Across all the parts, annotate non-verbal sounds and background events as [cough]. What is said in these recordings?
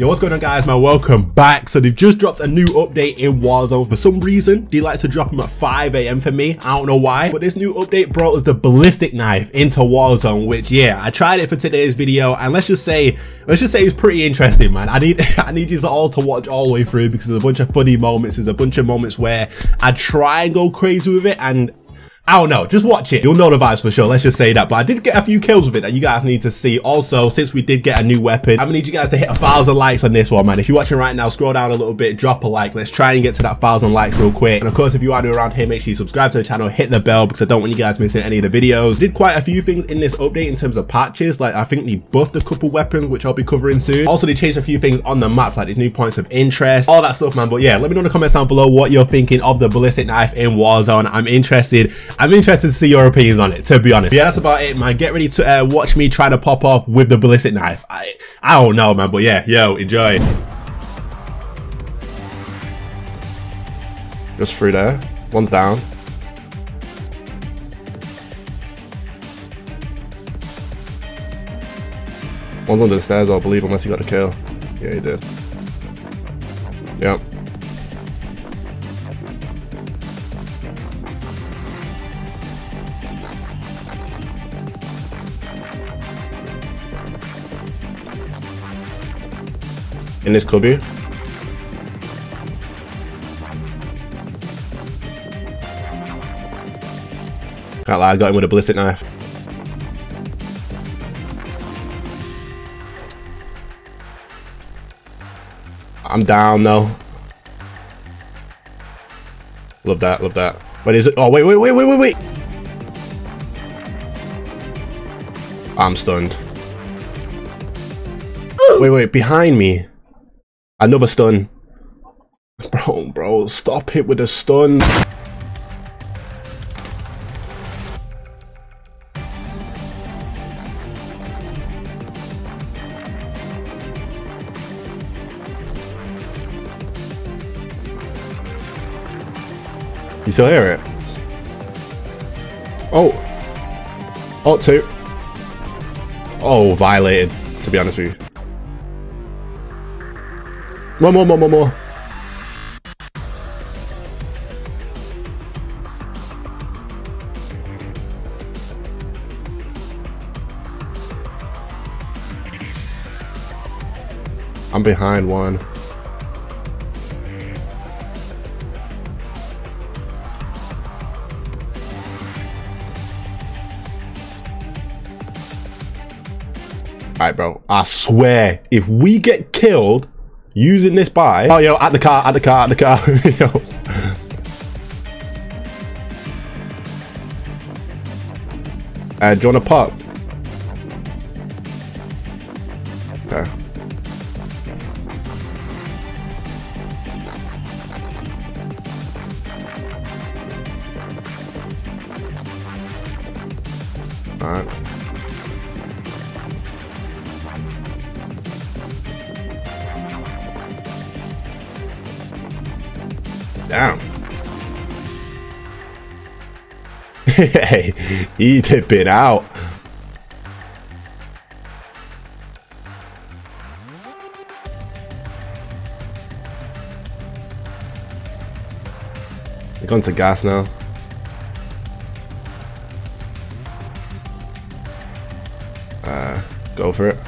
Yo, what's going on guys, man? Welcome back. So they've just dropped a new update in Warzone. For some reason, they like to drop them at 5am for me. I don't know why. But this new update brought us the ballistic knife into Warzone, which yeah, I tried it for today's video. And let's just say, let's just say it's pretty interesting, man. I need, [laughs] I need you all to watch all the way through because there's a bunch of funny moments. There's a bunch of moments where I try and go crazy with it and I don't know. Just watch it. You'll know the vibes for sure. Let's just say that. But I did get a few kills with it that you guys need to see. Also, since we did get a new weapon, I'm gonna need you guys to hit a thousand likes on this one, man. If you're watching right now, scroll down a little bit, drop a like. Let's try and get to that thousand likes real quick. And of course, if you are new around here, make sure you subscribe to the channel, hit the bell because I don't want you guys missing any of the videos. Did quite a few things in this update in terms of patches. Like I think they buffed a couple weapons, which I'll be covering soon. Also, they changed a few things on the map, like these new points of interest, all that stuff, man. But yeah, let me know in the comments down below what you're thinking of the ballistic knife in Warzone. I'm interested. I'm interested to see your opinions on it, to be honest. Yeah, that's about it, man. Get ready to uh, watch me try to pop off with the ballistic knife. I, I don't know, man, but yeah, yo, enjoy. Just through there. One's down. One's under the stairs, I believe, unless he got a kill. Yeah, he did. In this cubby. Can't lie, I got him with a ballistic knife. I'm down though. Love that, love that. What is it? Oh, wait, wait, wait, wait, wait, wait. I'm stunned. [gasps] Wait, wait, behind me. Another stun. Bro, bro, stop it with the stun. You still hear it? Oh. Oh, two. Oh, violated, to be honest with you. One more, one more, more. I'm behind one. Alright, bro. I swear, if we get killed, using this by oh yo at the car at the car at the car [laughs] yo. Uh, do you want to pop? Okay. Alright. Damn. hey, he been out. They're going to gas now. Uh, go for it.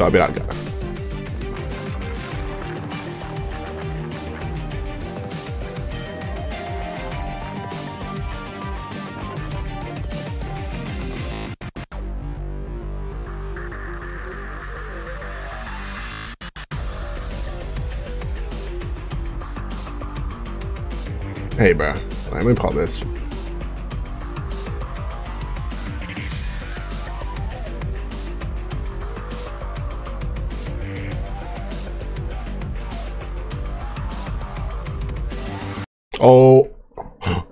That guy. Hey, bro. Let me pop Oh. [sighs]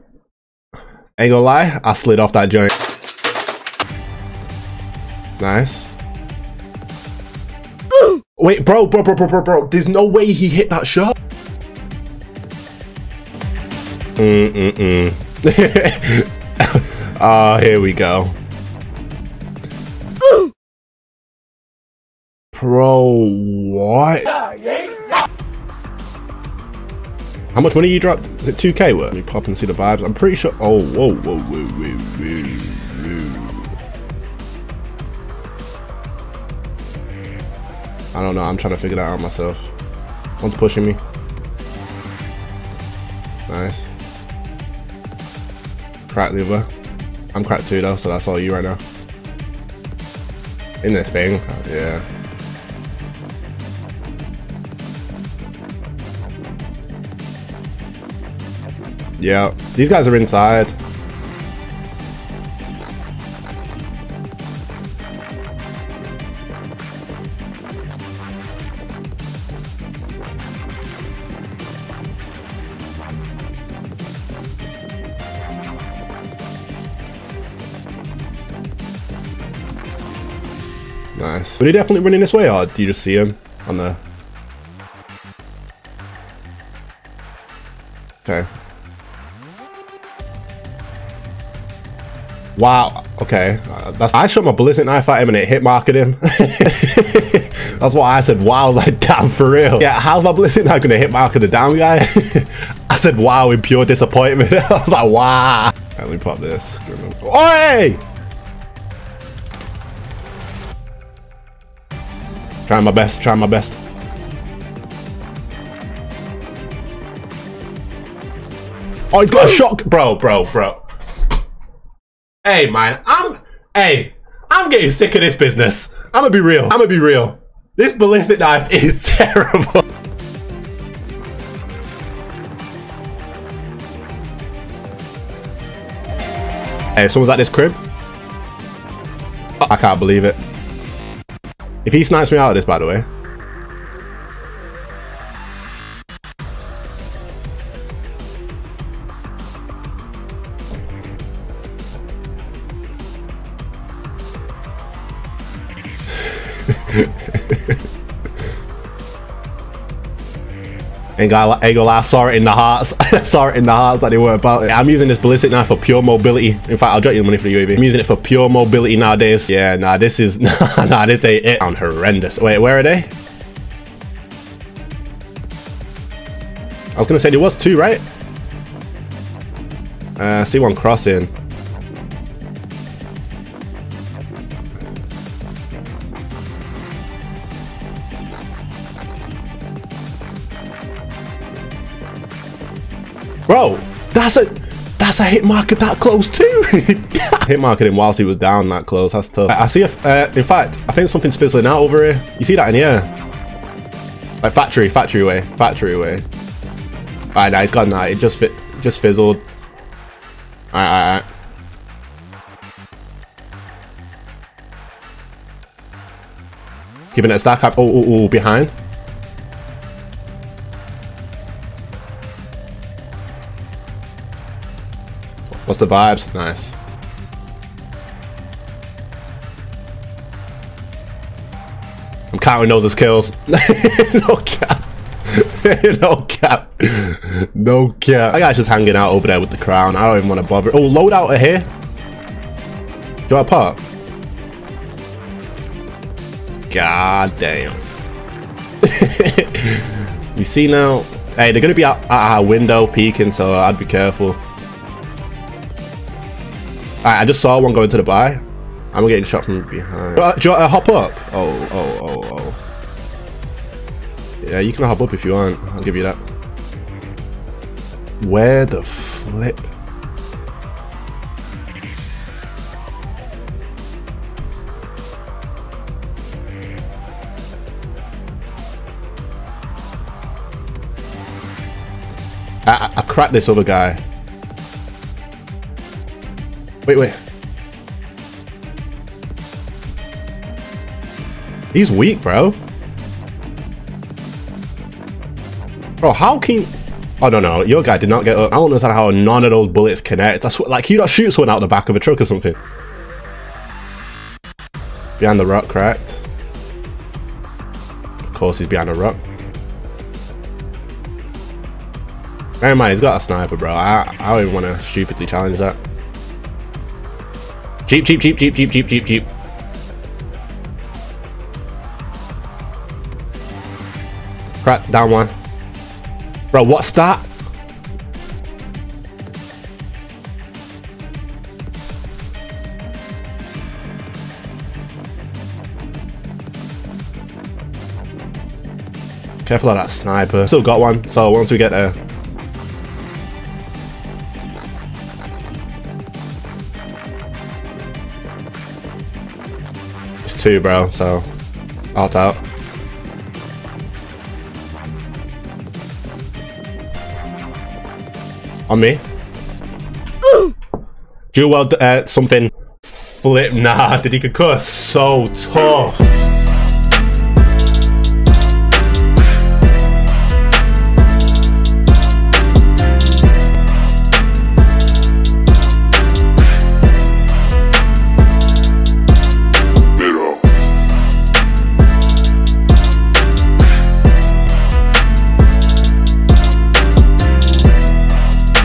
Ain't gonna lie, I slid off that joint. Nice. [gasps] Wait, bro, bro, bro, bro, bro, bro. There's no way he hit that shot. Mm-mm-mm. [laughs] Ah, uh, here we go. Bro, what? How much money you dropped? Is it 2k worth? Let me pop and see the vibes. I'm pretty sure. Oh, whoa, whoa, whoa, whoa, whoa. I don't know. I'm trying to figure that out myself. One's pushing me. Nice. Crack the other. I'm cracked too though, so that's all you right now. In the thing, yeah. Yeah, these guys are inside. Nice. But he definitely running this way, or do you just see him on the... Wow. Okay. Uh, that's I shot my ballistic knife at him and it hit marker him. [laughs] that's what I said. Wow. I was like, damn, for real. Yeah. How's my ballistic knife gonna hit marker the down guy? [laughs] I said, wow, in pure disappointment. [laughs] I was like, wow. Right, let me pop this. Oi! Trying my best. Trying my best. Oh, he's got a shock, bro, bro, bro. Hey, man, I'm, hey, I'm getting sick of this business. I'm gonna be real. I'm gonna be real. This ballistic knife [laughs] is terrible. Hey, someone's at this crib. I can't believe it. If he snipes me out of this, by the way, [laughs] Ain't gonna, lie, saw it in the hearts. I saw it in the hearts that they were about it. I'm using this ballistic knife for pure mobility. In fact, I'll drop you the money for the UAV. I'm using it for pure mobility nowadays. Yeah, nah, this is, [laughs] nah, nah this ain't it. Sound horrendous. Wait, where are they? I was gonna say there was two, right? Uh, see one crossing. Bro, that's a that's a hit marker that close too. [laughs] hit marker him whilst he was down that close. That's tough. I see. If, uh, in fact, I think something's fizzling out over here. You see that in here? Like factory, factory way, factory way. Alright, nah, he's gone now. It just fit, just fizzled. Alright, alright, alright. Keeping it a stack up. Oh, oh, oh, behind. What's the vibes? Nice. I'm counting those as kills. [laughs] [laughs] no cap. no cap. No cap. That guy's just hanging out over there with the crown. I don't even want to bother. Oh, load out of here. Do I pop? God damn. [laughs] you see now? Hey, they're going to be out, at our window peeking, so I'd be careful. I just saw one going to the buy. I'm getting shot from behind. Uh, do you want to hop up? Oh, oh, oh, oh. Yeah, you can hop up if you want. I'll give you that. Where the flip? I, I, I cracked this other guy. Wait, wait. He's weak, bro. Bro, how can... Oh, no, no. Your guy did not get up. I don't understand how none of those bullets connect. I swear, like, he not shoot someone out the back of a truck or something. Behind the rock, cracked. course, he's behind a rock. Bear in mind, he's got a sniper, bro. I, I don't even want to stupidly challenge that. Cheap, cheap, cheap, cheap, cheap, cheap, cheap, cheap. Crack, down one. Bro, what's that? Careful of that sniper. Still got one, so once we get there. It's two, bro, so out out. On me. [gasps] Jewel, uh, something flip. Nah, did he concuss? So tough.